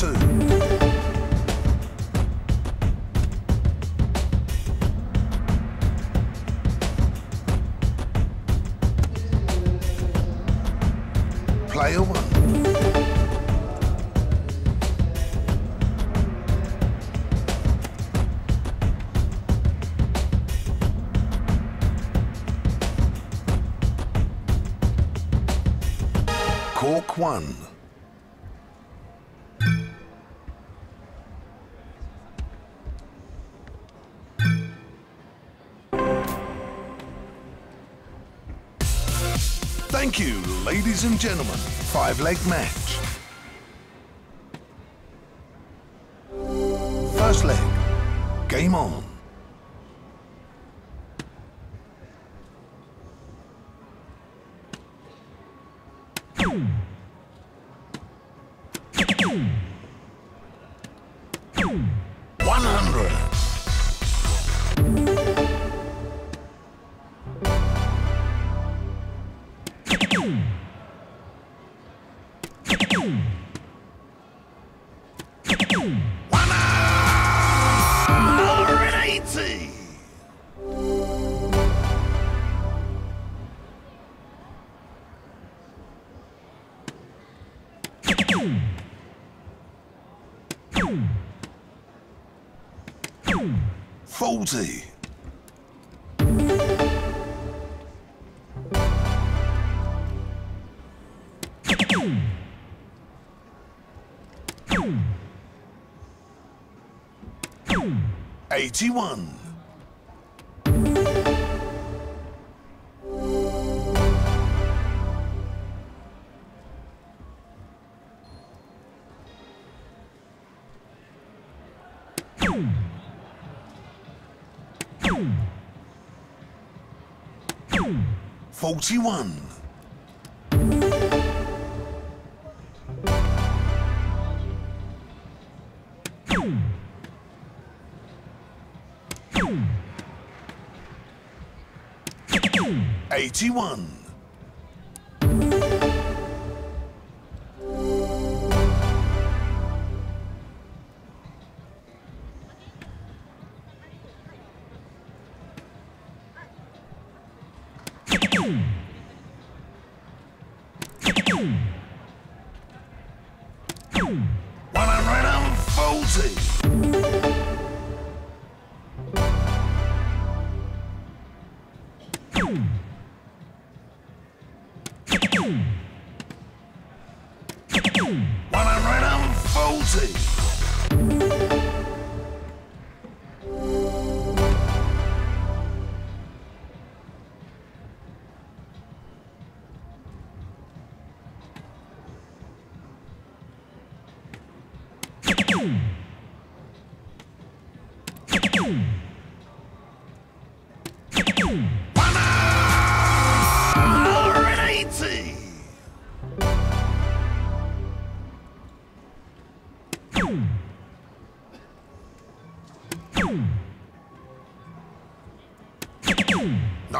Two. Player one. Cork one. Thank you, ladies and gentlemen. Five leg match. First leg. Game on. Forty. Eighty-one. Forty-one. Eighty-one. Boom!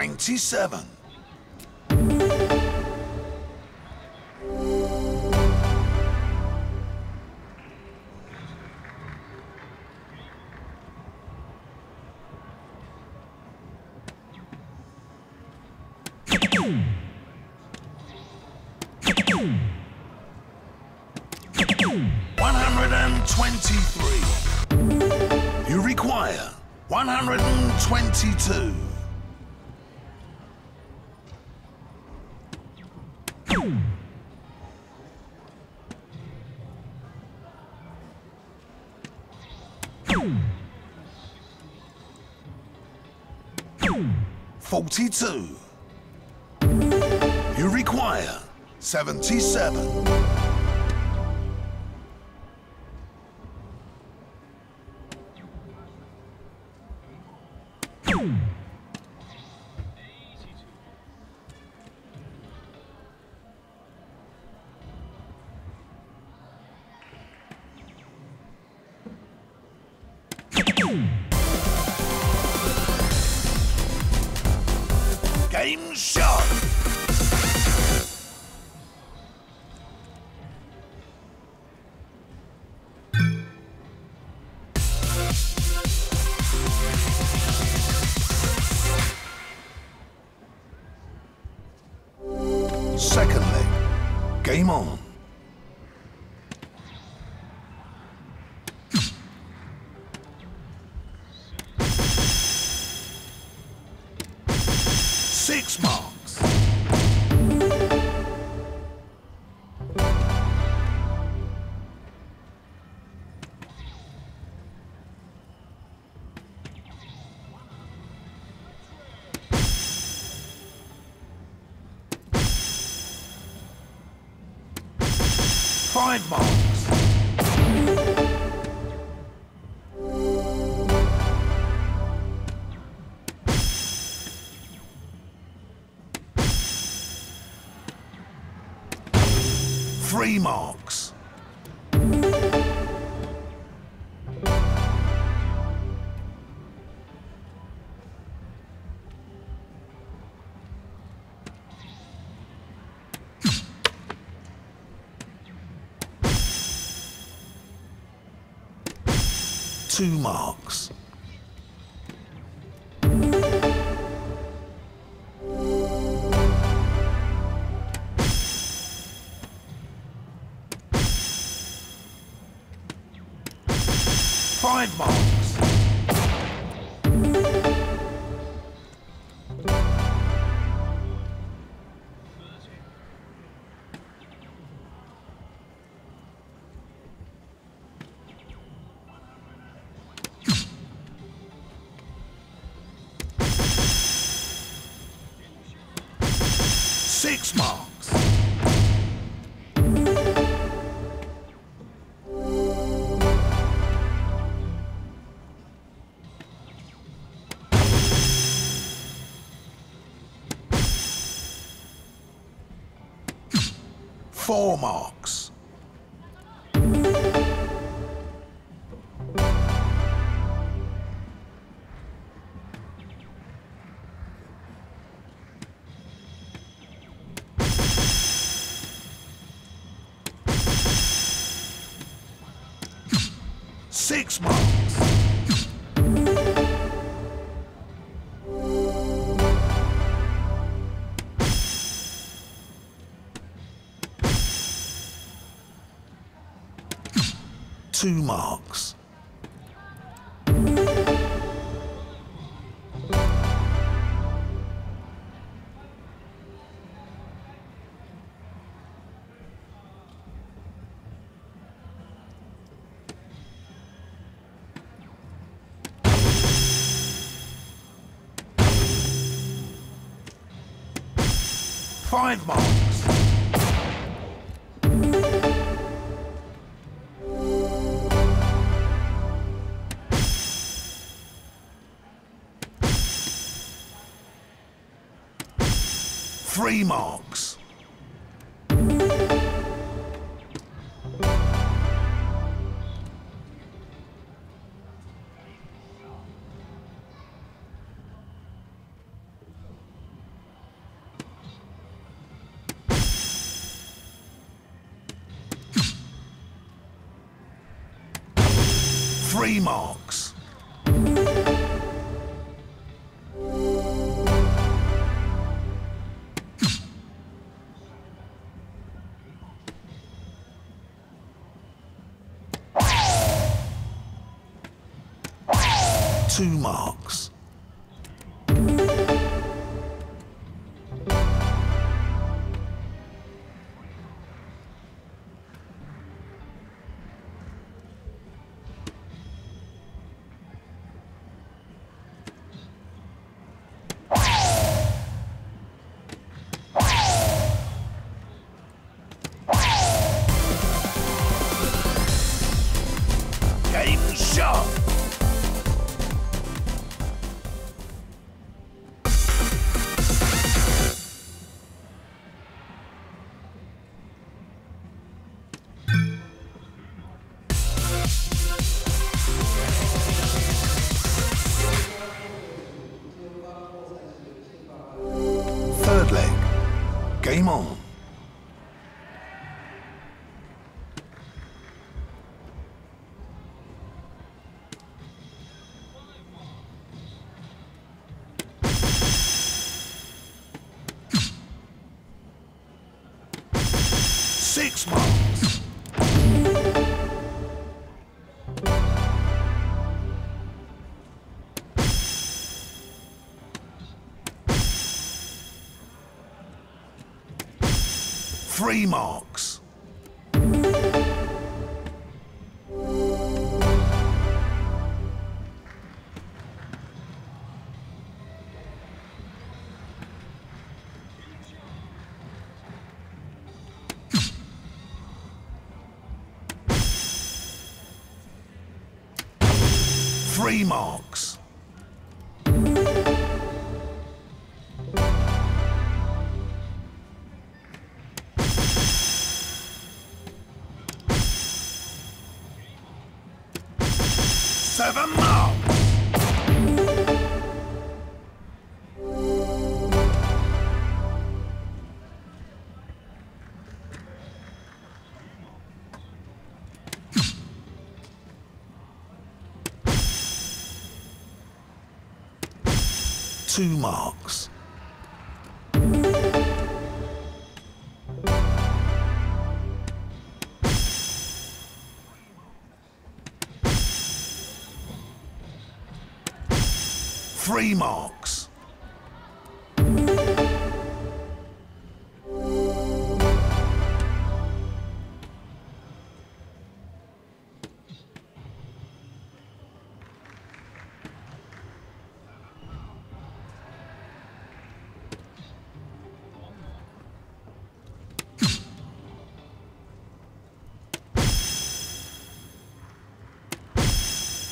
97. One hundred and twenty-three. You require 122. 42. You require 77. Secondly. Game on. Five marks. Three marks. Two marks. Six marks. Four marks. Two marks. Five marks. Three marks. Three marks. Two Game on. Three marks. Three marks. Two marks. Three marks.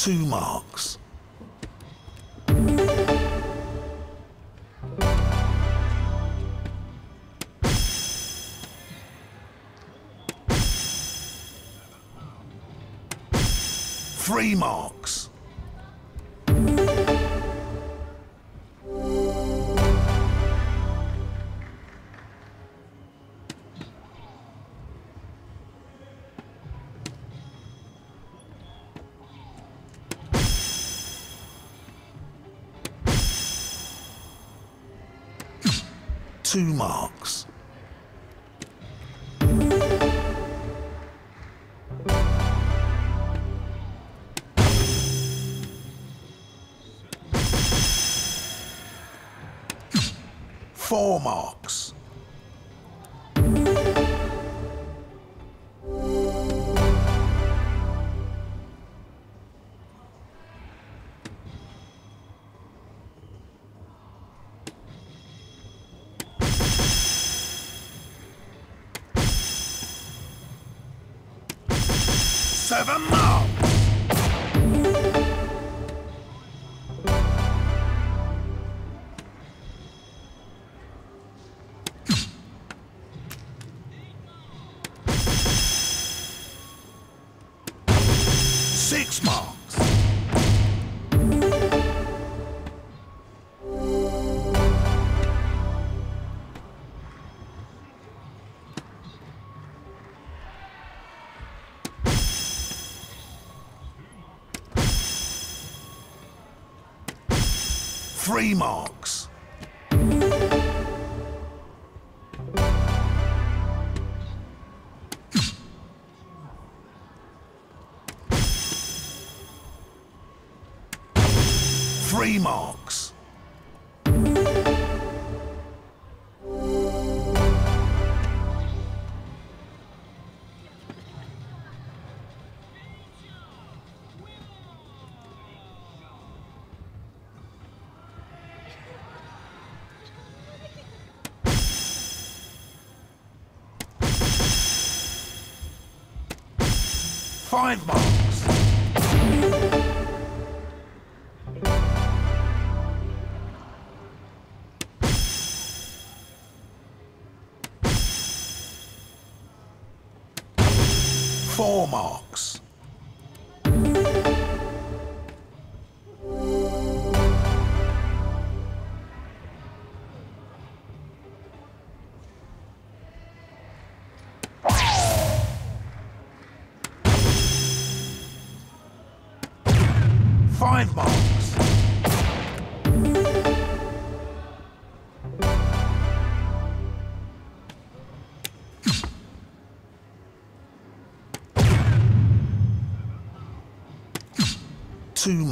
Two marks. Three marks. Two marks. Four marks. Six marks. Three marks. Three marks. Five marks. Marks. Five marks. Two